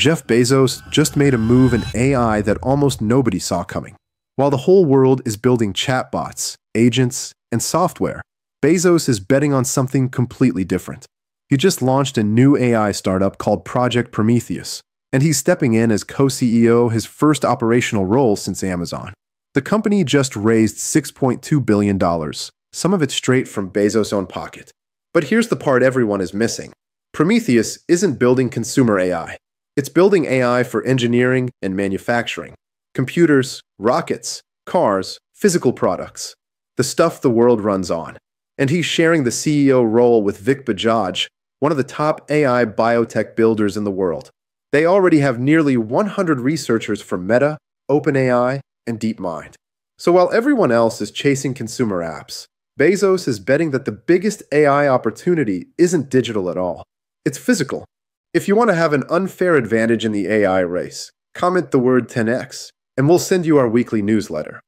Jeff Bezos just made a move in AI that almost nobody saw coming. While the whole world is building chatbots, agents, and software, Bezos is betting on something completely different. He just launched a new AI startup called Project Prometheus, and he's stepping in as co CEO, his first operational role since Amazon. The company just raised $6.2 billion, some of it straight from Bezos' own pocket. But here's the part everyone is missing Prometheus isn't building consumer AI, it's building AI for engineering and manufacturing computers, rockets, cars, physical products, the stuff the world runs on. And he's sharing the CEO role with Vik Bajaj, one of the top AI biotech builders in the world. They already have nearly 100 researchers from Meta, OpenAI, and DeepMind. So while everyone else is chasing consumer apps, Bezos is betting that the biggest AI opportunity isn't digital at all. It's physical. If you want to have an unfair advantage in the AI race, comment the word 10x, and we'll send you our weekly newsletter.